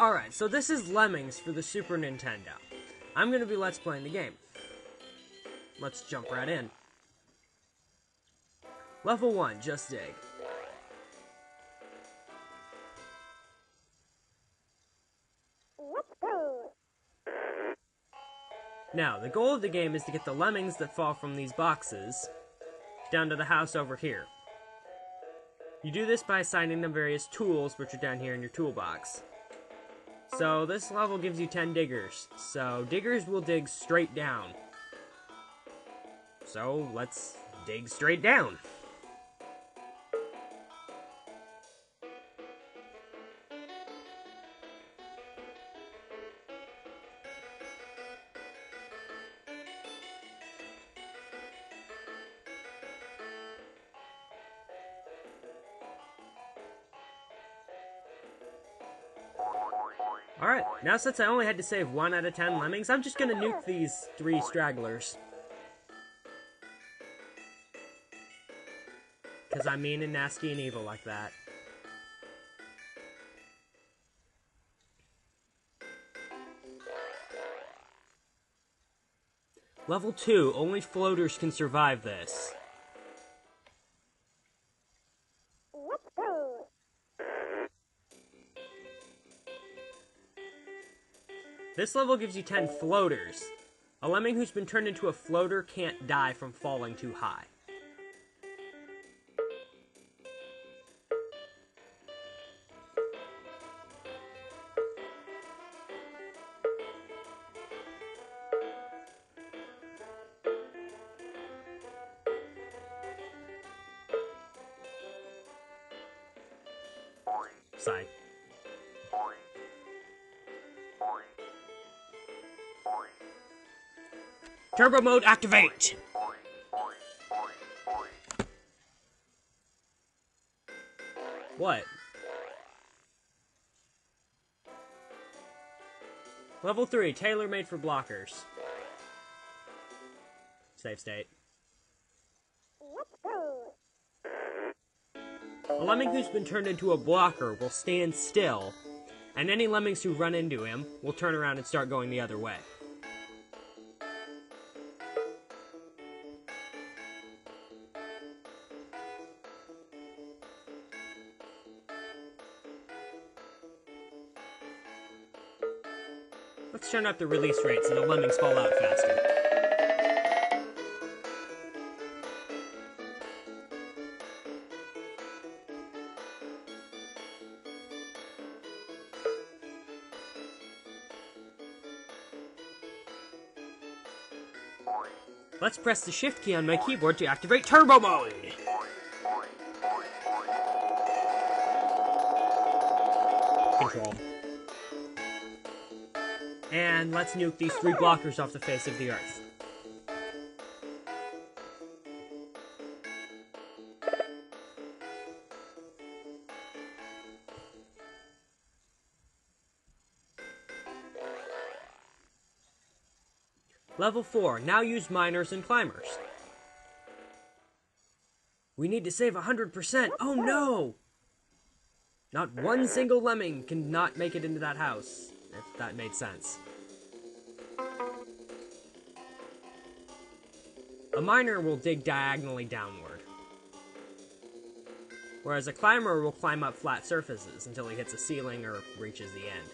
Alright, so this is Lemmings for the Super Nintendo. I'm gonna be Let's Playing the game. Let's jump right in. Level 1, Just Dig. Now, the goal of the game is to get the lemmings that fall from these boxes down to the house over here. You do this by assigning them various tools, which are down here in your toolbox. So this level gives you 10 diggers. So diggers will dig straight down. So let's dig straight down. Alright, now since I only had to save 1 out of 10 lemmings, I'm just gonna nuke these three stragglers. Because I'm mean and nasty and evil like that. Level 2, only floaters can survive this. This level gives you 10 floaters. A lemming who's been turned into a floater can't die from falling too high. Sigh. Turbo mode activate! What? Level 3, tailor-made for blockers. Save state. A lemming who's been turned into a blocker will stand still, and any lemmings who run into him will turn around and start going the other way. Let's turn up the release rate so the lemmings fall out faster. Let's press the shift key on my keyboard to activate turbo mode! Control. And let's nuke these three blockers off the face of the earth. Level 4. Now use miners and climbers. We need to save 100%. Oh no! Not one single lemming can not make it into that house, if that made sense. A miner will dig diagonally downward, whereas a climber will climb up flat surfaces until he hits a ceiling or reaches the end.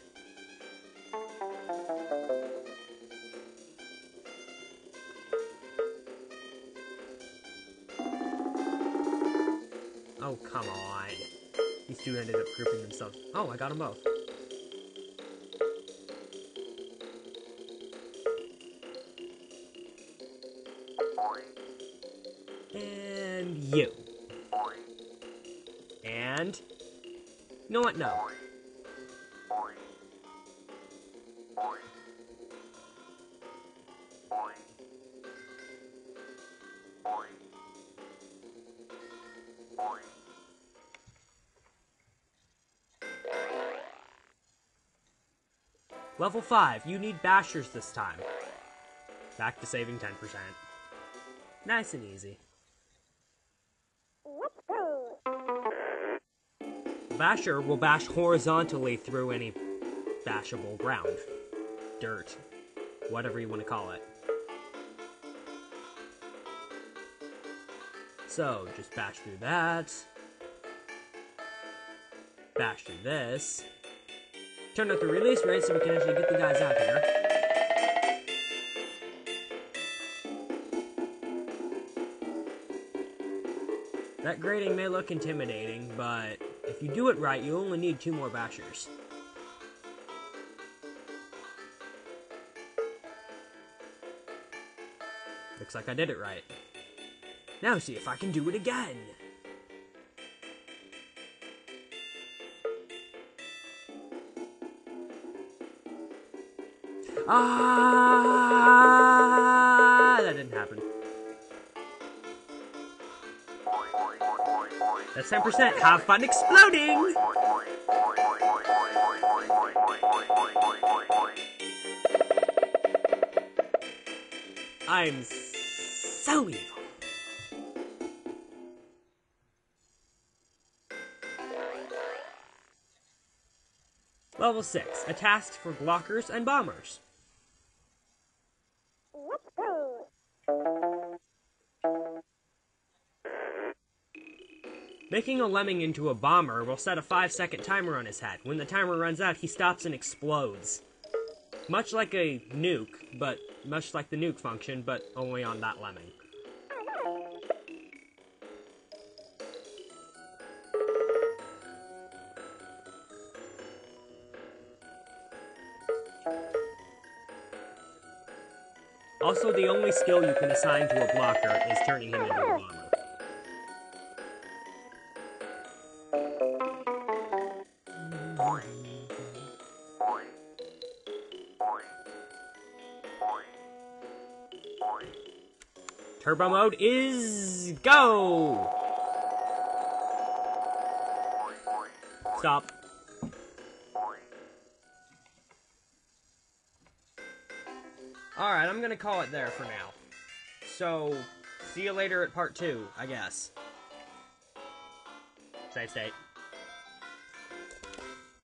Oh, come on. These two ended up grouping themselves. Oh, I got them both. And you. And... You know what? No. Level 5, you need bashers this time. Back to saving 10%. Nice and easy. Basher will bash horizontally through any bashable ground. Dirt. Whatever you want to call it. So, just bash through that. Bash through this. Turn up the release rate so we can actually get the guys out here. That grading may look intimidating, but if you do it right, you only need two more bashers. Looks like I did it right. Now see if I can do it again. Ah, That's 10%. Have fun exploding! I'm so evil. Level 6. A task for blockers and bombers. Making a lemming into a bomber will set a 5 second timer on his head. When the timer runs out, he stops and explodes. Much like a nuke, but much like the nuke function, but only on that lemming. Also, the only skill you can assign to a blocker is turning him into a bomber. Turbo mode is go! Stop. Alright, I'm gonna call it there for now. So, see you later at part two, I guess. Safe state.